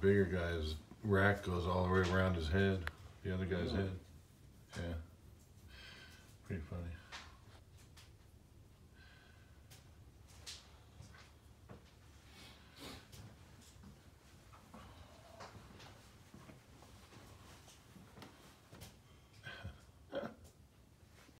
the bigger guy's rack goes all the way around his head, the other guy's yeah. head. Yeah, pretty funny.